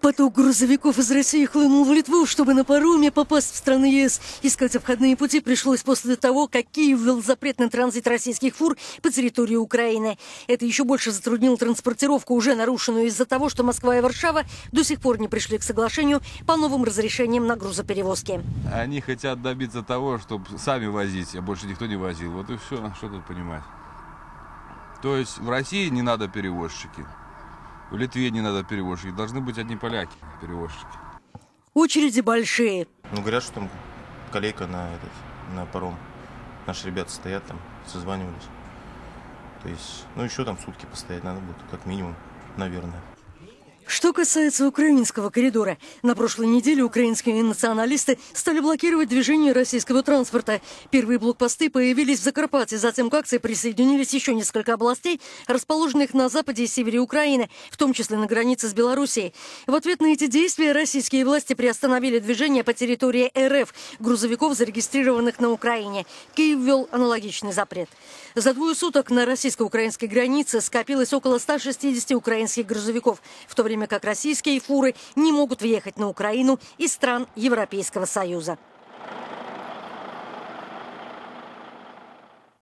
Поток грузовиков из России хлынул в Литву, чтобы на пароме попасть в страны ЕС. Искать обходные пути пришлось после того, как Киев ввел запрет на транзит российских фур по территории Украины. Это еще больше затруднило транспортировку, уже нарушенную из-за того, что Москва и Варшава до сих пор не пришли к соглашению по новым разрешениям на грузоперевозки. Они хотят добиться того, чтобы сами возить, а больше никто не возил. Вот и все, что тут понимать. То есть в России не надо перевозчики. В Литве не надо перевозчики. Должны быть одни поляки перевозчики. Очереди большие. Ну, говорят, что там колейка на, этот, на паром. Наши ребята стоят там, созванивались. То есть, ну, еще там сутки постоять надо будет, как минимум, наверное. Что касается украинского коридора, на прошлой неделе украинские националисты стали блокировать движение российского транспорта. Первые блокпосты появились в Закарпатье, затем к акции присоединились еще несколько областей, расположенных на западе и севере Украины, в том числе на границе с Белоруссией. В ответ на эти действия российские власти приостановили движение по территории РФ грузовиков, зарегистрированных на Украине. Киев ввел аналогичный запрет. За двое суток на российско-украинской границе скопилось около 160 украинских грузовиков, в то время как российские фуры не могут въехать на Украину из стран Европейского Союза.